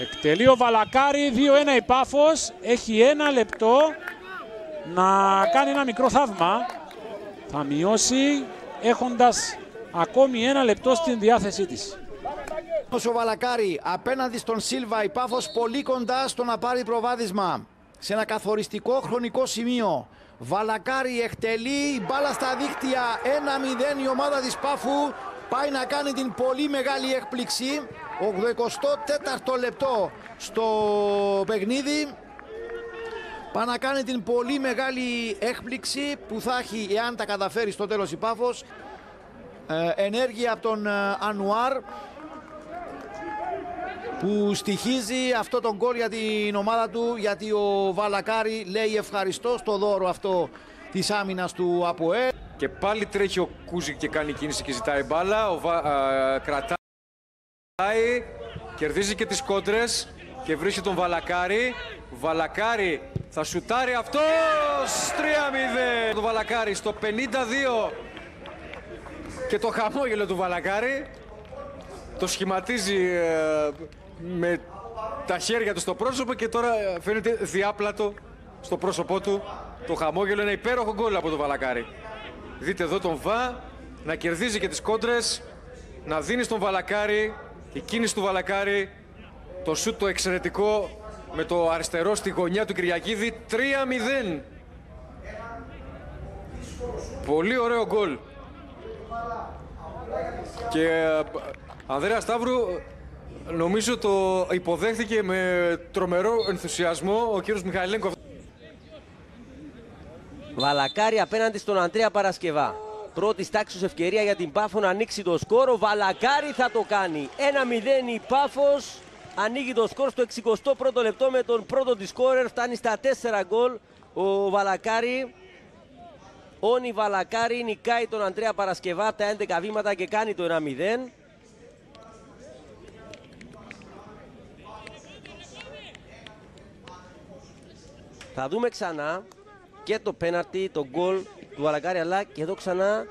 Εκτελεί ο Βαλακάρη, 2-1 η Πάφος, έχει ένα λεπτό να κάνει ένα μικρό θαύμα. Θα μειώσει έχοντας ακόμη ένα λεπτό στην διάθεσή της. Ο Βαλακάρη απέναντι στον Σίλβα η Πάφος πολύ κοντά στο να πάρει προβάδισμα σε ένα καθοριστικό χρονικό σημείο. Βαλακάρη εκτελεί, μπάλα στα δίκτυα, 1-0 η ομάδα της Πάφου πάει να κάνει την πολύ μεγάλη έκπληξη. 84ο λεπτό στο παιχνίδι. Πάει να κάνει την πολύ μεγάλη έκπληξη που θα έχει εάν τα καταφέρει στο τέλος η Πάφος. Ε, ενέργεια από τον ε, Ανουάρ που στοιχίζει αυτό τον κόλ για την ομάδα του γιατί ο Βαλακάρη λέει ευχαριστώ στο δώρο αυτό της άμυνας του ΑΠΟΕ. Και πάλι τρέχει ο Κούζικ και κάνει κίνηση και ζητάει μπάλα. Ο Βα... α, κρατάει, κερδίζει και τις κόντρες και βρίσκει τον Βαλακάρη. Βαλακάρη θα σουτάρει αυτός 3-0. Το Βαλακάρη στο 52 και το χαμόγελο του Βαλακάρη το σχηματίζει ε, με τα χέρια του στο πρόσωπο και τώρα ε, φαίνεται διάπλατο στο πρόσωπό του. Το χαμόγελο είναι υπέροχο γκολ από τον Βαλακάρη. Δείτε εδώ τον Βα να κερδίζει και τις κόντρες, να δίνει στον Βαλακάρη, η κίνηση του Βαλακάρη, το σούτ το εξαιρετικό με το αριστερό στη γωνιά του Κυριακίδη, 3-0. Πολύ ωραίο γκολ. Και ε, Ανδρέας Σταύρου νομίζω το υποδέχθηκε με τρομερό ενθουσιασμό ο κύριος Μιχαηλέγκο. Βαλακάρη απέναντι στον Αντρέα Παρασκευά. Πρώτη τάξης ευκαιρία για την Πάφο να ανοίξει το σκορ. Ο Βαλακάρη θα το κάνει. 1-0 η Πάφος. Ανοίγει το σκορ στο 61ο λεπτό με τον πρώτο της σκόρερ. Φτάνει στα 4 γκολ. Ο Βαλακάρη. Όνι Βαλακάρη νικάει τον Αντρέα Παρασκευά από τα 11 βήματα και κάνει το 1-0. Θα δούμε ξανά και το πέναρτι, το γκολ του Βαλακάρη, αλλά και εδώ ξανά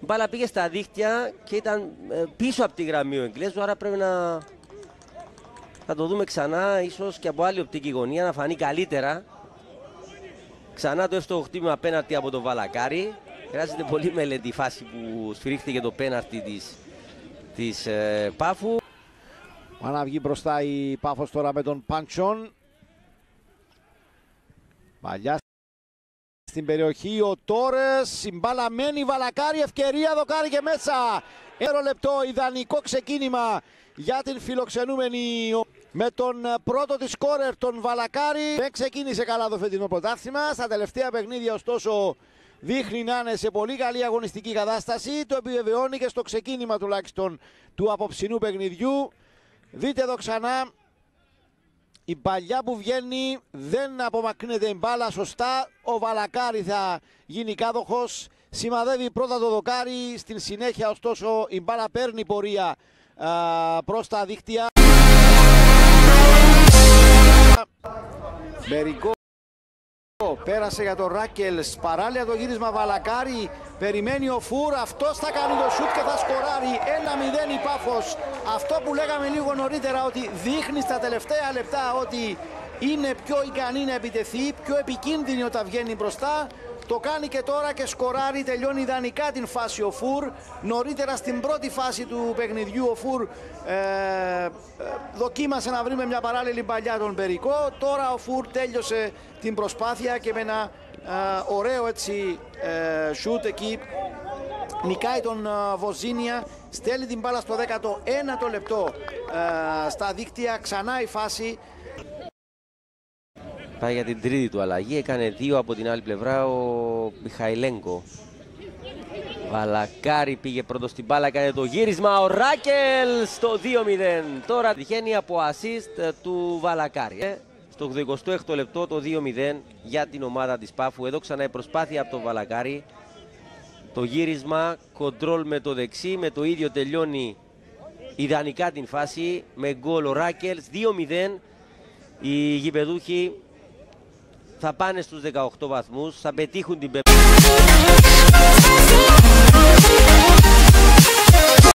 η μπάλα πήγε στα δίχτυα και ήταν ε, πίσω από τη γραμμή ο Εγγλέζου, άρα πρέπει να θα το δούμε ξανά, ίσως και από άλλη οπτική γωνία, να φανεί καλύτερα. Ξανά το εύστοχο χτύπημα πέναρτι από τον Βαλακάρη. Χρειάζεται πολύ μελέτη η φάση που σφυρίχθηκε το πέναρτι της, της ε, Πάφου. Πάει να βγει μπροστά η Πάφος τώρα με τον Παντσόν. Παλιά στην περιοχή ο Τόρες, συμπαλαμένη Βαλακάρη, ευκαιρία δοκάρει και μέσα. Ένα λεπτό ιδανικό ξεκίνημα για την φιλοξενούμενη με τον πρώτο της σκόρερ τον Βαλακάρη. Δεν ξεκίνησε καλά το φετινό πρωτάθλημα. Στα τελευταία παιχνίδια ωστόσο δείχνει να είναι σε πολύ καλή αγωνιστική κατάσταση. Το επιβεβαιώνει και στο ξεκίνημα τουλάχιστον του απόψινού παιχνιδιού. Δείτε εδώ ξανά η παλιά που βγαίνει δεν απομακρύνεται η μπάλα σωστά. Ο Βαλακάρη θα γίνει κάδοχος. Σημαδεύει πρώτα το δοκάρι. Στην συνέχεια ωστόσο η μπάλα παίρνει πορεία α, προς τα δίκτυα. Μερικό πέρασε για τον Ράκελ. Παράλληλα το γύρισμα Βαλακάρη. Περιμένει ο Φουρ. Αυτός θα κάνει το σουτ και θα σκοράρει. 1-0 η Πάφος. Αυτό που λέγαμε λίγο νωρίτερα ότι δείχνει στα τελευταία λεπτά ότι είναι πιο ικανή να επιτεθεί, πιο επικίνδυνη όταν βγαίνει μπροστά. Το κάνει και τώρα και σκοράρει, τελειώνει ιδανικά την φάση ο Φουρ. Νωρίτερα στην πρώτη φάση του παιχνιδιού ο Φουρ ε, ε, δοκίμασε να βρει με μια παράλληλη παλιά τον Περικό. Τώρα ο Φουρ τέλειωσε την προσπάθεια και με ένα ε, ωραίο έτσι ε, σούτ εκεί νικάει τον ε, Βοζίνια, στέλνει την μπάλα στο 19ο λεπτό ε, στα δίκτυα, ξανά η φάση Πάει για την τρίτη του αλλαγή. Έκανε δύο από την άλλη πλευρά ο Μιχαηλέγκο. Βαλακάρη πήγε πρώτος στην μπάλα, έκανε το γύρισμα. Ο Ράκελ στο 2-0. Τώρα τυχαίνει από assist του Βαλακάρη. Ε, στο 26ο λεπτό το 2-0 για την ομάδα της Πάφου. Εδώ ξανά η προσπάθεια από τον Βαλακάρη. το γύρισμα, κοντρόλ με το δεξί, με το ίδιο τελειώνει ιδανικά την φάση με γκολ ο Ράκελς 2-0 οι γηπεδούχοι θα πάνε στους 18 βαθμούς θα πετύχουν την